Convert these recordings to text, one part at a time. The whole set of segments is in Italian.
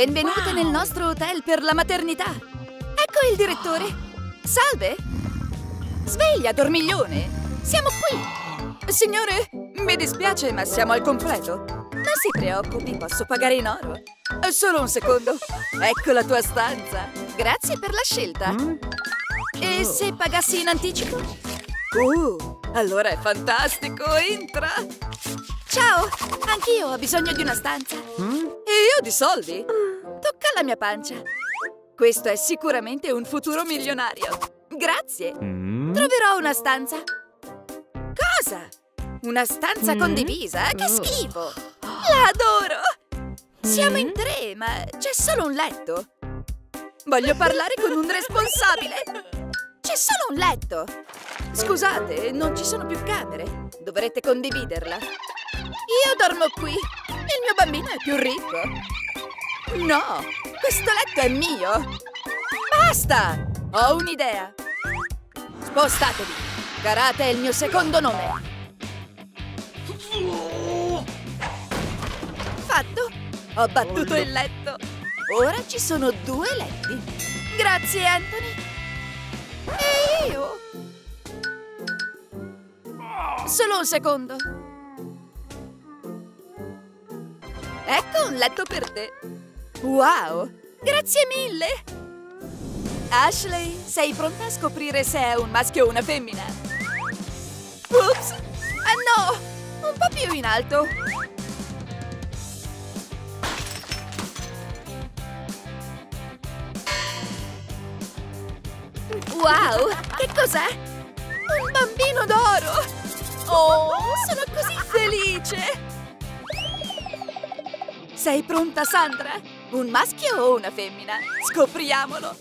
Benvenute nel nostro hotel per la maternità. Ecco il direttore. Salve. Sveglia, dormiglione. Siamo qui. Signore, mi dispiace, ma siamo al completo. Non si preoccupi, posso pagare in oro. Solo un secondo. Ecco la tua stanza. Grazie per la scelta. E se pagassi in anticipo? Uh, allora è fantastico, entra! Ciao, anch'io ho bisogno di una stanza. E io di soldi? Tocca alla mia pancia. Questo è sicuramente un futuro milionario. Grazie. Troverò una stanza. Cosa? Una stanza condivisa? Che schifo! La adoro! Siamo in tre, ma c'è solo un letto. Voglio parlare con un responsabile. C'è solo un letto. Scusate, non ci sono più camere. Dovrete condividerla. Io dormo qui. Il mio bambino è più ricco. No, questo letto è mio. Basta! Ho un'idea. Spostatevi. Karate è il mio secondo nome. Fatto. Ho battuto il letto. Ora ci sono due letti. Grazie, Anthony. E io? Solo un secondo. Ecco un letto per te. Wow! Grazie mille! Ashley, sei pronta a scoprire se è un maschio o una femmina? Ups! Ah no! Un po' più in alto. Wow! Che cos'è? Un bambino d'oro! Oh, sono così felice! Sei pronta, Sandra? Un maschio o una femmina? Scopriamolo!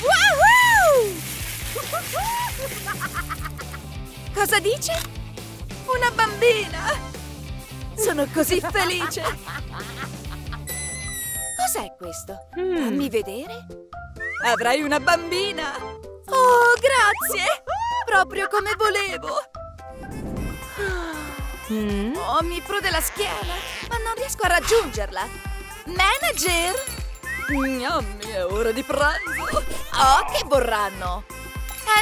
Wahoo! Cosa dice? Una bambina! Sono così felice! Cos'è questo? Fammi vedere. Avrai una bambina! Oh, grazie! Proprio come volevo! Oh, mi prode la schiena, ma non riesco a raggiungerla. Manager! Gnammi, è ora di pranzo! Oh, che vorranno!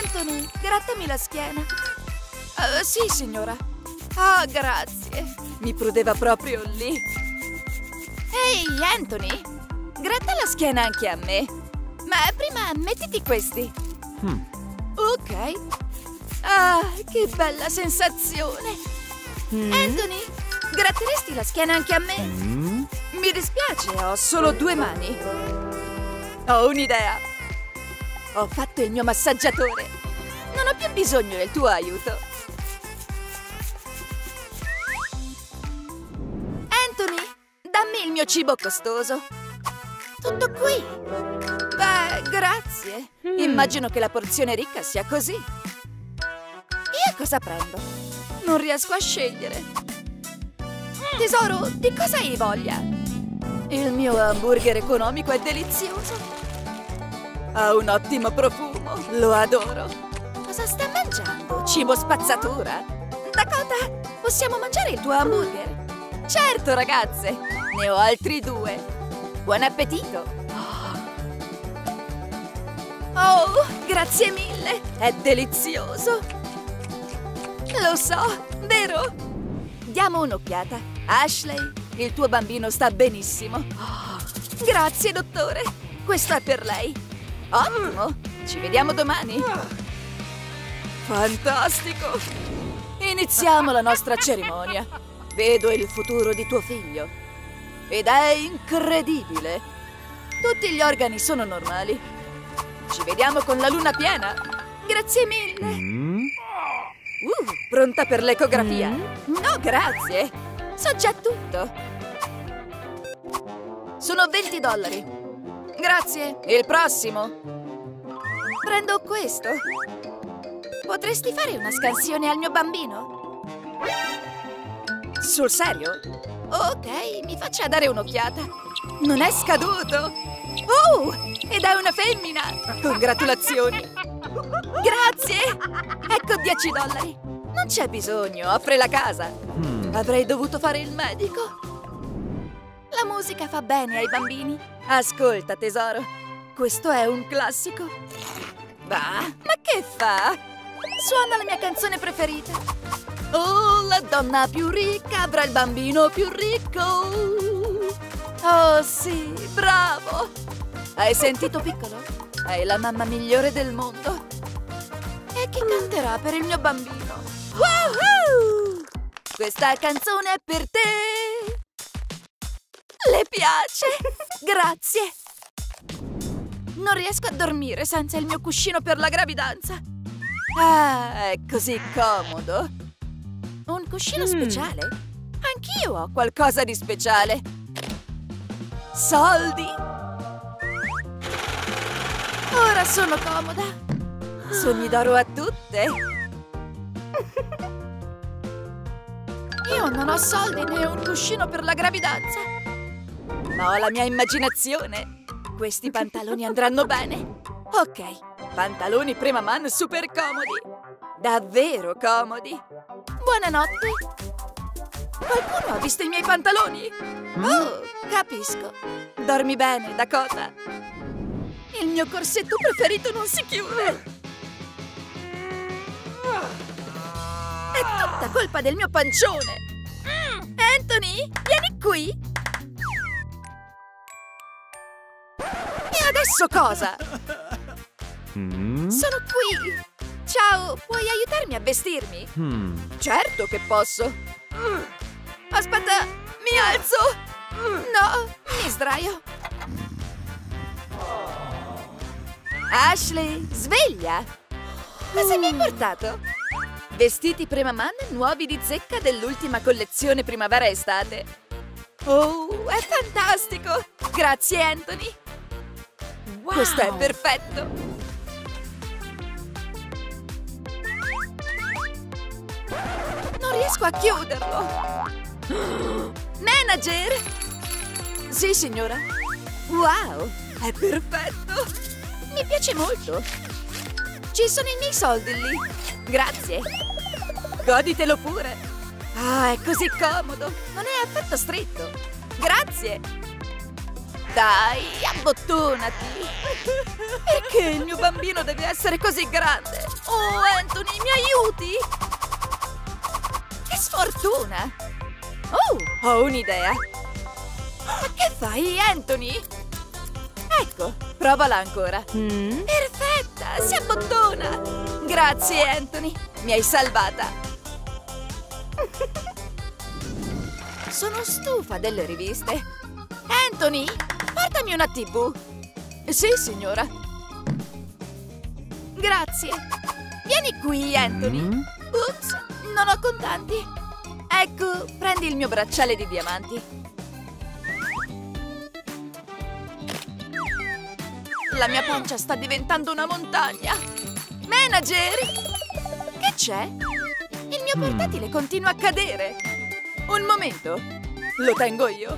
Anthony, grattami la schiena. Eh, sì, signora. Oh, grazie. Mi prudeva proprio lì. Ehi, Anthony! Gratta la schiena anche a me. Ma prima mettiti questi. Ok. Ah, che bella sensazione! Anthony, gratteresti la schiena anche a me? Mi dispiace, ho solo due mani. Ho un'idea. Ho fatto il mio massaggiatore. Non ho più bisogno del tuo aiuto. Anthony, dammi il mio cibo costoso. Tutto qui. Beh, grazie. Immagino che la porzione ricca sia così. Io cosa prendo? Non riesco a scegliere. Tesoro, di cosa hai voglia? Il mio hamburger economico è delizioso. Ha un ottimo profumo, lo adoro. Cosa sta mangiando? Cibo spazzatura? Dakota, possiamo mangiare il tuo hamburger? Certo, ragazze, ne ho altri due. Buon appetito! Oh, grazie mille! È delizioso! Lo so, vero? Diamo un'occhiata. Ashley, il tuo bambino sta benissimo. Oh, grazie, dottore. Questo è per lei. Ottimo. Ci vediamo domani. Fantastico. Iniziamo la nostra cerimonia. Vedo il futuro di tuo figlio. Ed è incredibile. Tutti gli organi sono normali. Ci vediamo con la luna piena. Grazie mille. Uh, pronta per l'ecografia? No, grazie. So già tutto. Sono 20 dollari. Grazie. Il prossimo? Prendo questo. Potresti fare una scansione al mio bambino? Sul serio? Ok, mi faccia dare un'occhiata. Non è scaduto. Oh, ed è una femmina. Congratulazioni. Grazie. Ecco 10 dollari. Non c'è bisogno, offre la casa. Avrei dovuto fare il medico. La musica fa bene ai bambini. Ascolta, tesoro. Questo è un classico. Bah, ma che fa? Suona la mia canzone preferita. Oh, la donna più ricca avrà il bambino più ricco. Oh, sì, bravo. Hai sentito, piccolo? Hai la mamma migliore del mondo. E chi canterà per il mio bambino? Woohoo! Questa canzone è per te. Le piace? Grazie. Non riesco a dormire senza il mio cuscino per la gravidanza. Ah, è così comodo. Un cuscino Mm. speciale? Anch'io ho qualcosa di speciale. Soldi. Ora sono comoda. Sogni d'oro a tutte. Io non ho soldi né un cuscino per la gravidanza. Ma ho la mia immaginazione. Questi pantaloni andranno bene. Ok, pantaloni prima man super comodi. Davvero comodi. Buonanotte. Qualcuno ha visto i miei pantaloni? Oh, capisco. Dormi bene, Dakota. Il mio corsetto preferito non si chiude. È tutta colpa del mio pancione. Anthony, vieni qui. E adesso cosa? Hmm? Sono qui! Ciao, puoi aiutarmi a vestirmi? Hmm. Certo che posso! Aspetta, mi alzo! No, mi sdraio! Ashley, sveglia! Cosa mi hai portato? Vestiti prima man nuovi di zecca dell'ultima collezione primavera-estate. Oh, è fantastico! Grazie, Anthony! Questo è perfetto! Non riesco a chiuderlo! Manager! Sì, signora. Wow, è perfetto! Mi piace molto! Ci sono i miei soldi lì! Grazie! Goditelo pure! Ah, è così comodo! Non è affatto stretto! Grazie! Dai, abbottonati! Perché il mio bambino deve essere così grande? Oh, Anthony, mi aiuti? Che sfortuna! Oh, ho un'idea! Ma che fai, Anthony? Ecco, provala ancora. Hmm? Perfetta, si abbottona! Grazie, Anthony, mi hai salvata. Sono stufa delle riviste. Anthony, portami una TV. Sì, signora. Grazie. Vieni qui, Anthony. Mm? Ups, non ho contanti. Ecco, prendi il mio bracciale di diamanti. La mia pancia sta diventando una montagna. Manager! Che c'è? Il mio Mm. portatile continua a cadere. Un momento. Lo tengo io.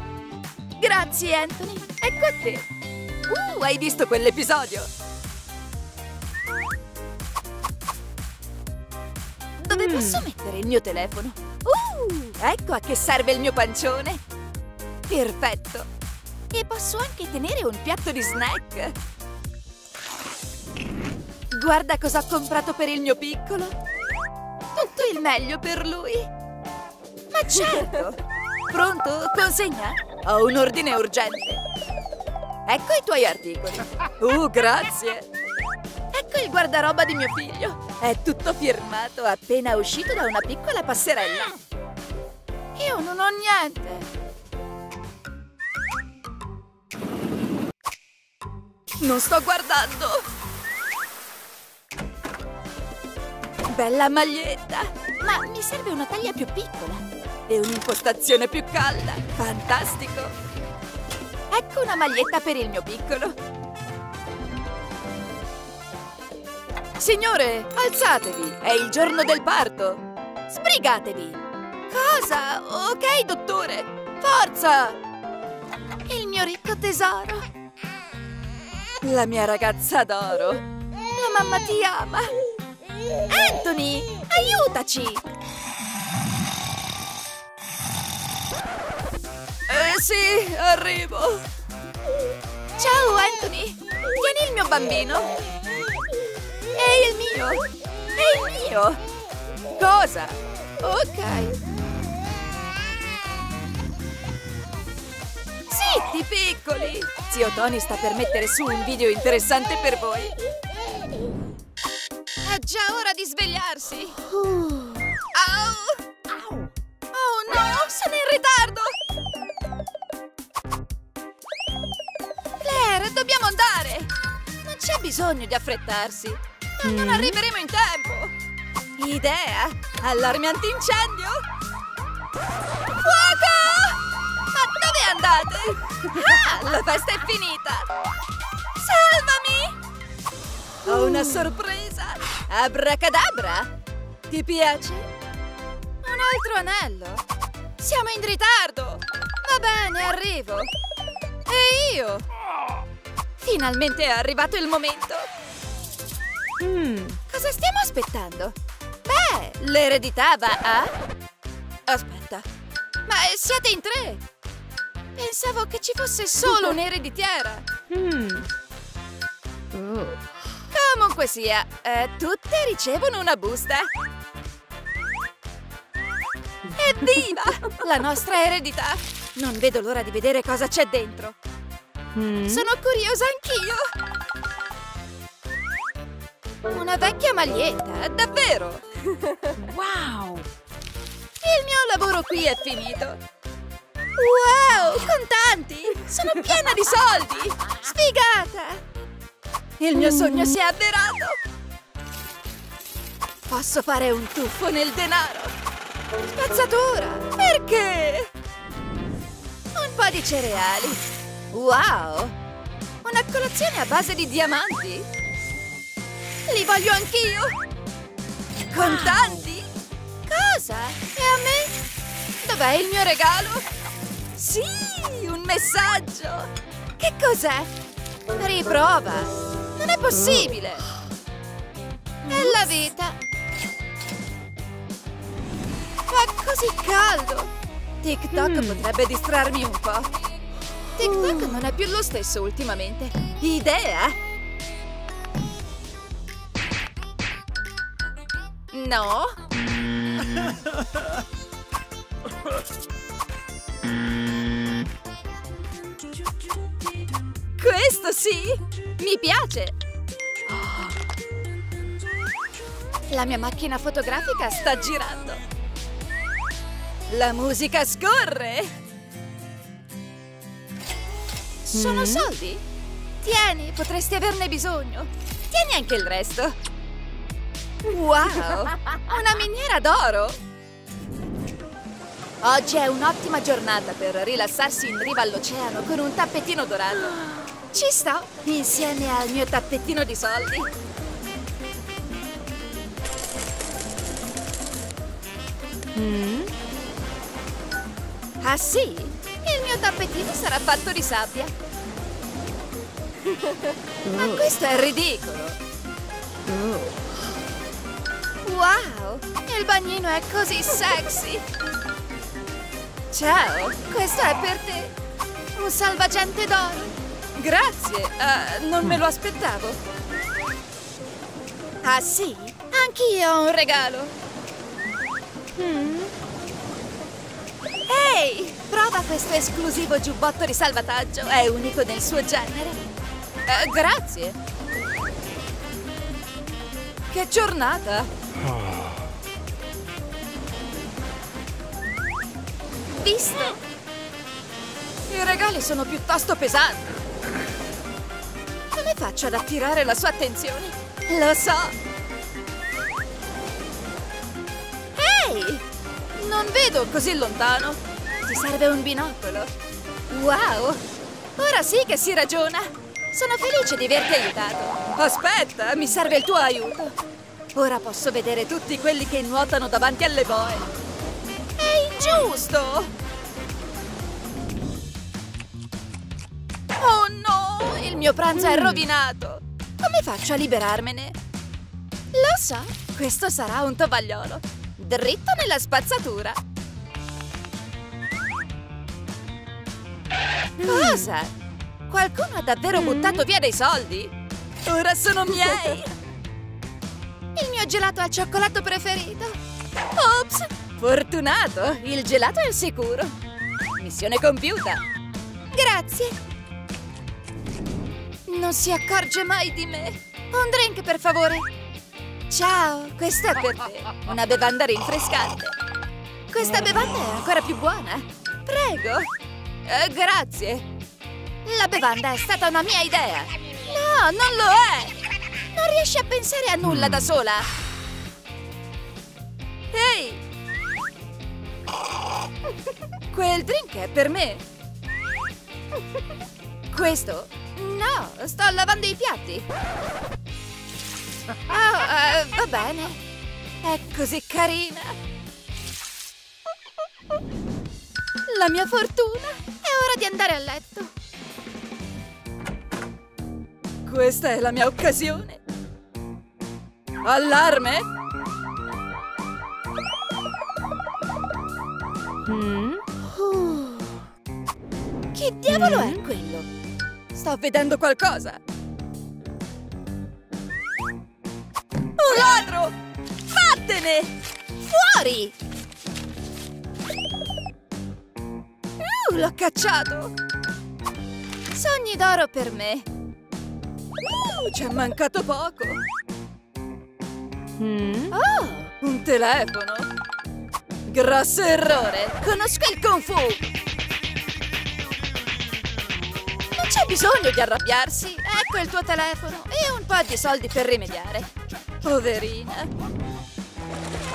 Grazie, Anthony. Ecco a te. Uh, hai visto quell'episodio? Dove Mm. posso mettere il mio telefono? Uh, ecco a che serve il mio pancione. Perfetto. E posso anche tenere un piatto di snack. Guarda cosa ho comprato per il mio piccolo. Tutto il meglio per lui. Ma certo. Pronto? Consegna? Ho un ordine urgente. Ecco i tuoi articoli. Uh, grazie. Ecco il guardaroba di mio figlio. È tutto firmato appena uscito da una piccola passerella. Io non ho niente. Non sto guardando. Bella maglietta. Ma mi serve una taglia più piccola. E un'impostazione più calda. Fantastico. Ecco una maglietta per il mio piccolo. Signore, alzatevi! È il giorno del parto! Sbrigatevi! Cosa? Ok, dottore! Forza! Il mio ricco tesoro! La mia ragazza d'oro! La mamma ti ama! Anthony, aiutaci! Eh, Sì, arrivo. Ciao, Anthony. Tieni il mio bambino. È il mio. È il mio. Cosa? Ok. Zitti, piccoli. Zio Tony sta per mettere su un video interessante per voi. È già ora di svegliarsi. Au! Oh no, sono in ritardo! Claire, dobbiamo andare! Non c'è bisogno di affrettarsi. Ma non arriveremo in tempo. Idea? Allarme antincendio? Fuoco! Ma dove andate? Ah, la festa è finita! Salvami! Ho una sorpresa! Abracadabra! Ti piace? Un altro anello? Siamo in ritardo! Va bene, arrivo! E io? Finalmente è arrivato il momento! Mm. Cosa stiamo aspettando? Beh, l'eredità va a... Aspetta, ma siete in tre! Pensavo che ci fosse solo un'ereditiera! Mm. Oh. Comunque sia, eh, tutte ricevono una busta. Evviva! La nostra eredità! Non vedo l'ora di vedere cosa c'è dentro. Mm. Sono curiosa anch'io! Una vecchia maglietta, davvero! Wow. Il mio lavoro qui è finito! Wow, contanti! Sono piena di soldi! Sfigata! Il mio sogno si è avverato! Posso fare un tuffo nel denaro! Spazzatura! Perché? Un po' di cereali! Wow! Una colazione a base di diamanti! Li voglio anch'io! Contanti? Cosa? E a me? Dov'è il mio regalo? Sì, un messaggio! Che cos'è? Riprova! Non è possibile! È la vita! Fa così caldo! TikTok Mm. potrebbe distrarmi un po'. TikTok non è più lo stesso ultimamente. Idea? No? Questo sì! Mi piace! La mia macchina fotografica sta girando. La musica scorre! Sono Mm. soldi? Tieni, potresti averne bisogno. Tieni anche il resto. Wow! Una miniera d'oro! Oggi è un'ottima giornata per rilassarsi in riva all'oceano con un tappetino dorato. Ci sto, insieme al mio tappettino di soldi. Mm. Ah sì? Il mio tappetino sarà fatto di sabbia. Ma Oh. questo è ridicolo! Oh. Wow! Il bagnino è così sexy! Ciao, questo è per te! Un salvagente d'oro! Grazie, eh, non me lo aspettavo! Ah sì? Anch'io ho un regalo! Mm. Ehi! Prova questo esclusivo giubbotto di salvataggio, è unico nel suo genere! Eh, grazie! Che giornata! Visto? I regali sono piuttosto pesanti. Come faccio ad attirare la sua attenzione? Lo so! Ehi! Non vedo così lontano. Ti serve un binocolo. Wow! Ora sì che si ragiona. Sono felice di averti aiutato. Aspetta, mi serve il tuo aiuto. Ora posso vedere tutti quelli che nuotano davanti alle boe. È ingiusto! Mio pranzo è Mm. rovinato! Come faccio a liberarmene? Lo so, questo sarà un tovagliolo. Dritto nella spazzatura. Cosa? Qualcuno ha davvero Mm. buttato via dei soldi? Ora sono miei! Il mio gelato al cioccolato preferito! Ops! Fortunato! Il gelato è al sicuro! Missione compiuta! Grazie! Non si accorge mai di me! Un drink, per favore! Ciao, questo è per te! Una bevanda rinfrescante! Questa bevanda è ancora più buona! Prego! Eh, grazie! La bevanda è stata una mia idea! No, non lo è! Non riesci a pensare a nulla da sola! Ehi! Quel drink è per me! Questo? No, sto lavando i piatti! Oh, eh, va bene! È così carina! La mia fortuna! È ora di andare a letto! Questa è la mia occasione! Allarme! Hmm? Chi diavolo Mm? è quello? Sto vedendo qualcosa! Un ladro! Vattene! Fuori! Uh, l'ho cacciato! Sogni d'oro per me! Uh, ci è mancato poco! Hmm? Oh, un telefono! Grosso errore! Conosco il Kung Fu! Bisogno di arrabbiarsi! Ecco il tuo telefono e un po' di soldi per rimediare! Poverina!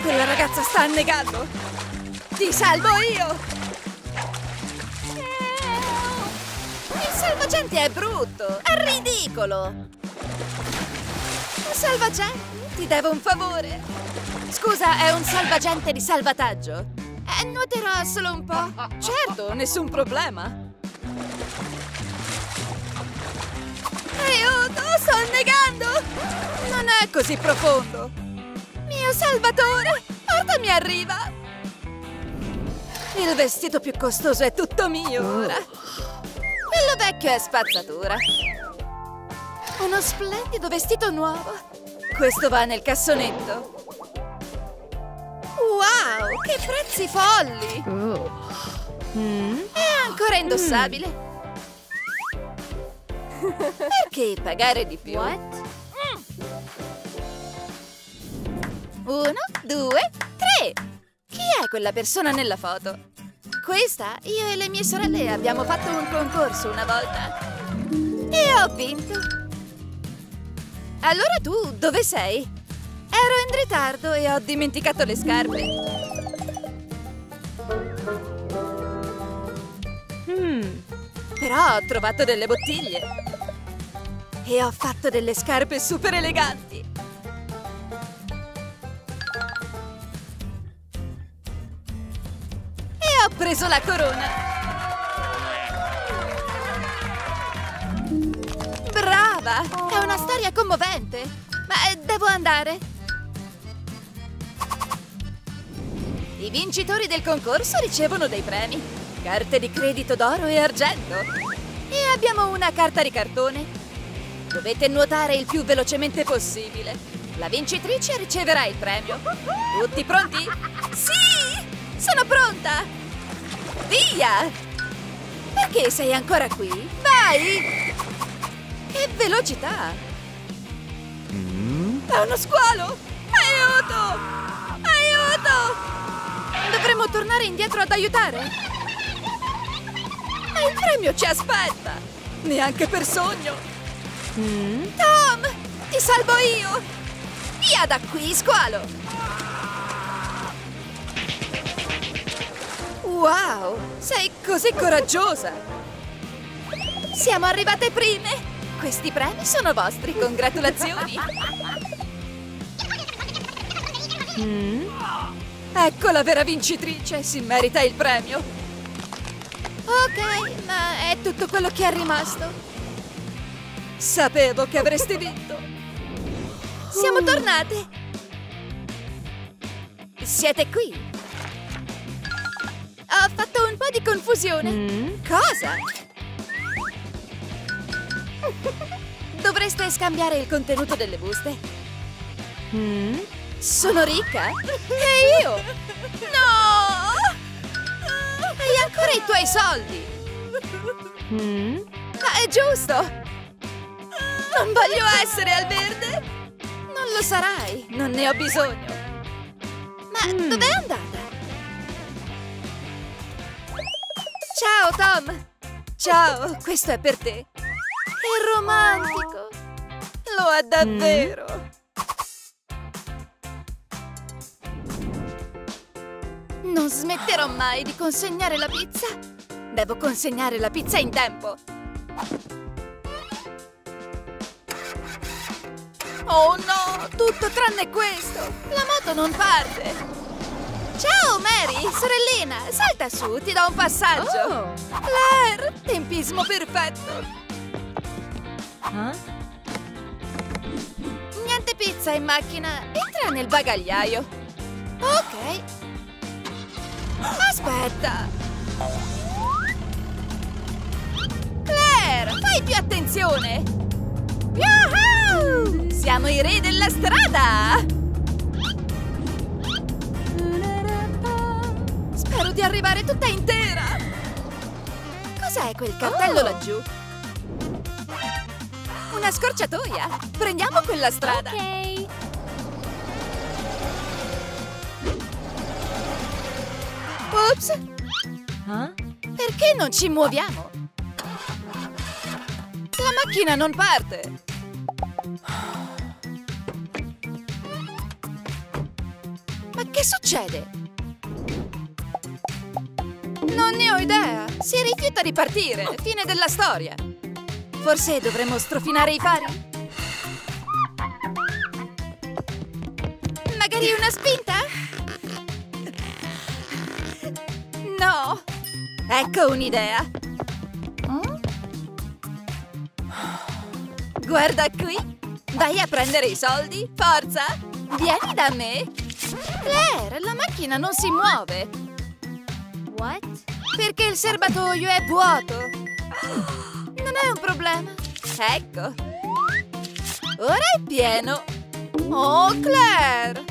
Quella ragazza sta annegando! Ti salvo io! Il salvagente è brutto! È ridicolo! Salvagente? Ti devo un favore! Scusa, è un salvagente di salvataggio? Eh, nuoterò solo un po'. Certo, nessun problema. Sto annegando! Non è così profondo. Mio salvatore, portami a riva! Il vestito più costoso è tutto mio ora. Quello vecchio è spazzatura. Uno splendido vestito nuovo. Questo va nel cassonetto. Wow, che prezzi folli! Hmm? È ancora indossabile. Perché pagare di più? What? Uno, due, tre! Chi è quella persona nella foto? Questa, io e le mie sorelle abbiamo fatto un concorso una volta. E ho vinto. Allora tu, dove sei? Ero in ritardo e ho dimenticato le scarpe. Hmm. Però ho trovato delle bottiglie. E ho fatto delle scarpe super eleganti. E ho preso la corona. Brava! È una storia commovente. Ma eh, devo andare. I vincitori del concorso ricevono dei premi. Carte di credito d'oro e argento. E abbiamo una carta di cartone. Dovete nuotare il più velocemente possibile. La vincitrice riceverà il premio. Tutti pronti? Sì! Sono pronta! Via! Perché sei ancora qui? Vai! Che velocità! È uno squalo! Aiuto! Aiuto! Dovremmo tornare indietro ad aiutare? E il premio ci aspetta! Neanche per sogno! Hmm? Tom! Ti salvo io! Via da qui, squalo! Wow! Sei così coraggiosa! Siamo arrivate prime! Questi premi sono vostri, congratulazioni! Hmm? Ecco la vera vincitrice, si merita il premio! Ok, ma è tutto quello che è rimasto. Sapevo che avreste vinto. Siamo tornate. Siete qui. Ho fatto un po' di confusione. Hmm? Cosa? Dovreste scambiare il contenuto delle buste. Hmm? Sono ricca? E io? No! Hai ancora i tuoi soldi! Hmm? Ma è giusto! Non voglio essere al verde! Non lo sarai, non ne ho bisogno. Ma Mm. dov'è andata? Ciao Tom! Ciao, questo è per te. È romantico! Lo è davvero! Non smetterò mai di consegnare la pizza! Devo consegnare la pizza in tempo! Oh no, tutto tranne questo! La moto non parte! Ciao Mary, sorellina, salta su, ti do un passaggio! Oh! Claire, tempismo perfetto! Huh? Niente pizza in macchina, entra nel bagagliaio. Ok. Aspetta! Claire, fai più attenzione! Yahoo! Siamo i re della strada! Spero di arrivare tutta intera! Cos'è quel cartello Oh. laggiù? Una scorciatoia! Prendiamo quella strada! Ok. Ops! Huh? Perché non ci muoviamo? La macchina non parte! Che succede? Non ne ho idea! Si rifiuta di partire! Fine della storia! Forse dovremmo strofinare i fari? Magari una spinta? No! Ecco un'idea! Guarda qui! Vai a prendere i soldi! Forza! Vieni da me! Claire, la macchina non si muove! What? Perché il serbatoio è vuoto! Non è un problema! Ecco! Ora è pieno! Oh, Claire!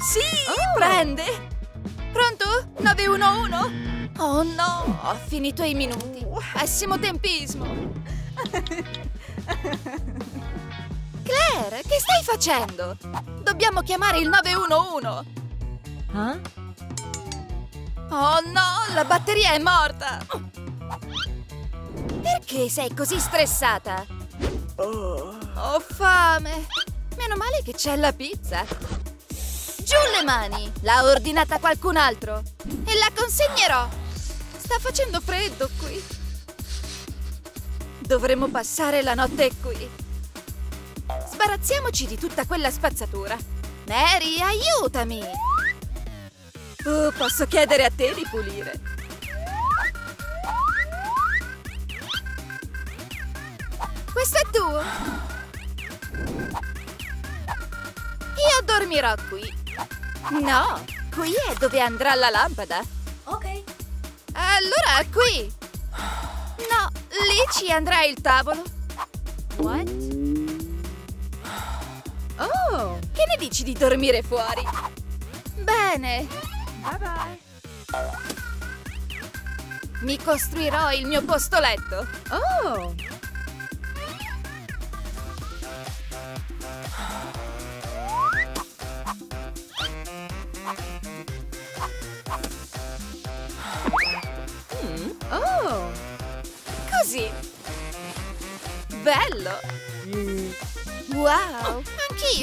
Sì, prende! Pronto? 911? Oh no, ho finito i minuti. Pessimo tempismo. Claire, che stai facendo? Dobbiamo chiamare il 911. Huh? Oh no, la batteria è morta. Perché sei così stressata? Ho fame. Meno male che c'è la pizza. Giù le mani! L'ha ordinata qualcun altro. E la consegnerò. Sta facendo freddo qui. Dovremmo passare la notte qui. Sbarazziamoci di tutta quella spazzatura. Mary, aiutami! Oh, posso chiedere a te di pulire. Questo è tuo. Io dormirò qui. No, qui è dove andrà la lampada. Ok. Allora qui. Ci andrà il tavolo. What? Oh! Che ne dici di dormire fuori? Bene, Bye bye. mi costruirò il mio posto letto. Oh!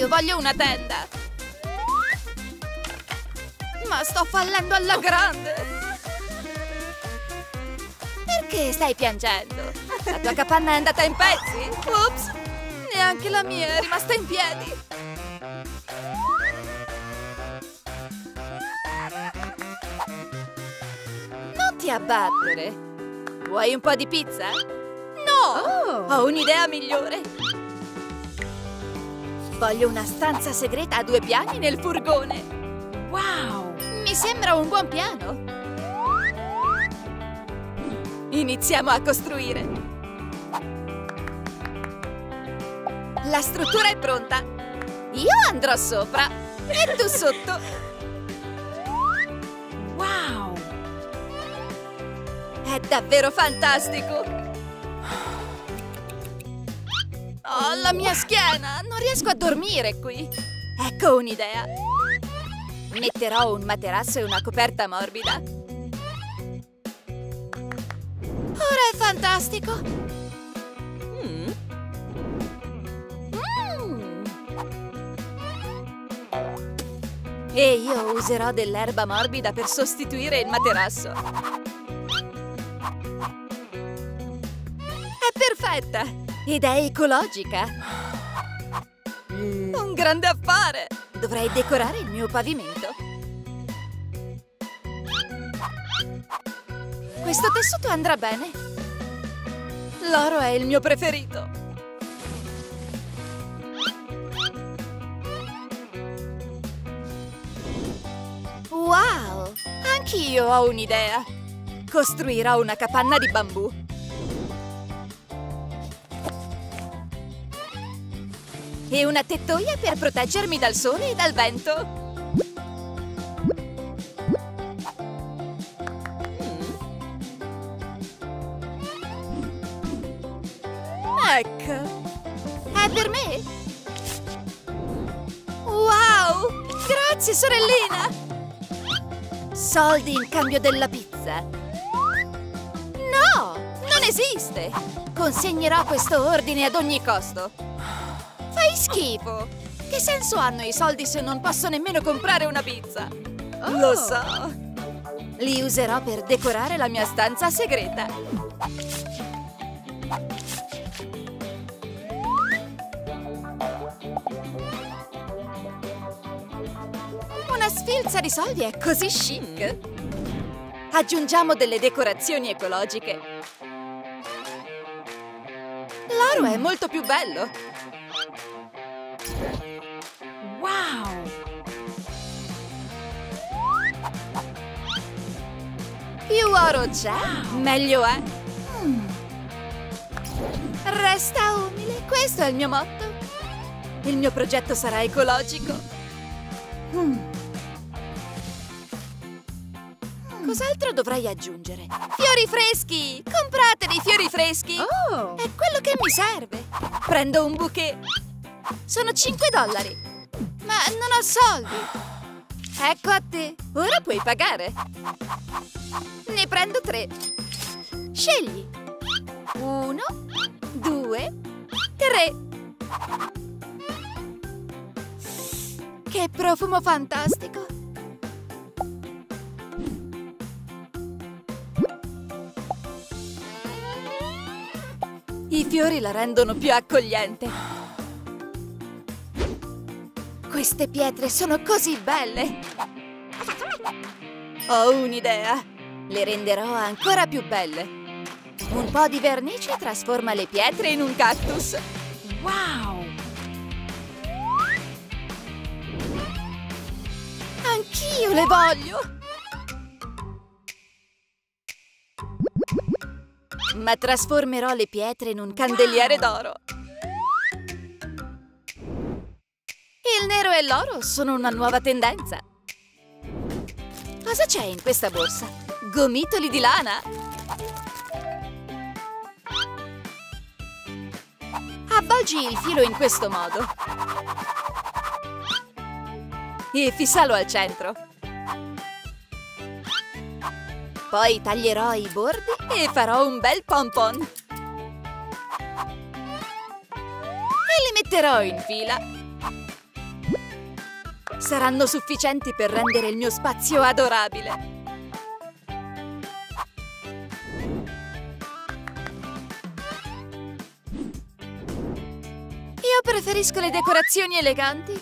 Anch'io voglio una tenda. Ma sto fallendo alla grande. Perché stai piangendo? La tua capanna è andata in pezzi? Ops, neanche la mia è rimasta in piedi. Non ti abbattere. Vuoi un po' di pizza? No! Oh! Ho un'idea migliore! Voglio una stanza segreta a due piani nel furgone! Wow! Mi sembra un buon piano! Iniziamo a costruire. La struttura è pronta. Io andrò sopra e tu sotto. Wow! È davvero fantastico! Oh, la mia schiena! Non riesco a dormire qui! Ecco un'idea! Metterò un materasso e una coperta morbida. Ora è fantastico! Mm. Mm. E io userò dell'erba morbida per sostituire il materasso. È perfetta! Ed è ecologica! Un grande affare! Dovrei decorare il mio pavimento. Questo tessuto andrà bene. L'oro è il mio preferito. Wow! Anch'io ho un'idea. Costruirò una capanna di bambù. E una tettoia per proteggermi dal sole e dal vento. Ecco. È per me? Wow! Grazie, sorellina! Soldi in cambio della pizza? No! Non esiste! Consegnerò questo ordine ad ogni costo. Fai schifo! Che senso hanno i soldi se non posso nemmeno comprare una pizza? Lo Oh. so! Li userò per decorare la mia stanza segreta. Una sfilza di soldi è così chic! Aggiungiamo delle decorazioni ecologiche. L'oro è molto più bello. Più oro c'è, meglio è. Mm. Resta umile, questo è il mio motto. Il mio progetto sarà ecologico. Mm. Cos'altro dovrei aggiungere? Fiori freschi! Comprate dei fiori freschi! Oh! È quello che mi serve. Prendo un bouquet. Sono 5 dollari. Ma non ho soldi. Ecco a te. Ora puoi pagare. Ne prendo tre. Scegli. Uno, due, tre. Che profumo fantastico. I fiori la rendono più accogliente. Queste pietre sono così belle! Ho un'idea! Le renderò ancora più belle. Un po' di vernice trasforma le pietre in un cactus. Wow! Anch'io le voglio! Ma trasformerò le pietre in un candeliere d'oro. Il nero e l'oro sono una nuova tendenza. Cosa c'è in questa borsa? Gomitoli di lana? Avvolgi il filo in questo modo. E fissalo al centro. Poi taglierò i bordi e farò un bel pompon. E li metterò in fila. Saranno sufficienti per rendere il mio spazio adorabile. Preferisco le decorazioni eleganti.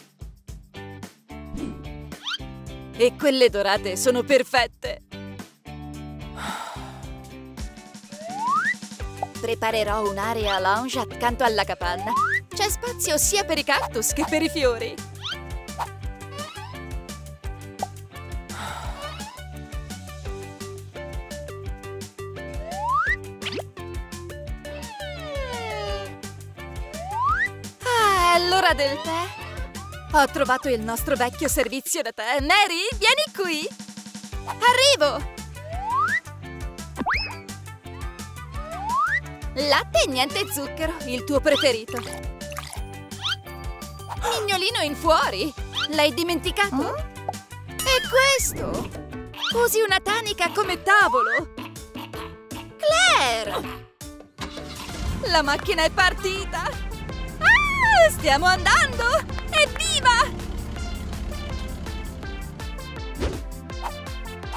E quelle dorate sono perfette. Preparerò un'area lounge accanto alla capanna. C'è spazio sia per i cactus che per i fiori. Del tè? Ho trovato il nostro vecchio servizio da tè. Mary, vieni qui! Arrivo! Latte e niente zucchero, il tuo preferito. Mignolino in fuori? L'hai dimenticato? E questo? Usi una tanica come tavolo? Claire! La macchina è partita! Stiamo andando! Evviva!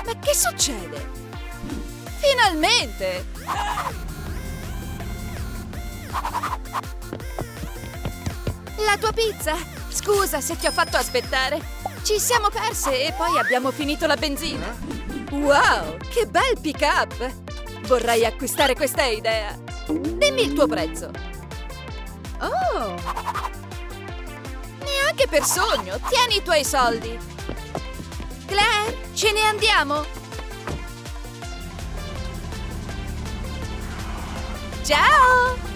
Ma che succede? Finalmente! La tua pizza! Scusa se ti ho fatto aspettare. Ci siamo perse e poi abbiamo finito la benzina. Wow, che bel pick-up! Vorrei acquistare questa idea. Dimmi il tuo prezzo. Oh! Neanche per sogno. Tieni i tuoi soldi. Claire, ce ne andiamo? Ciao!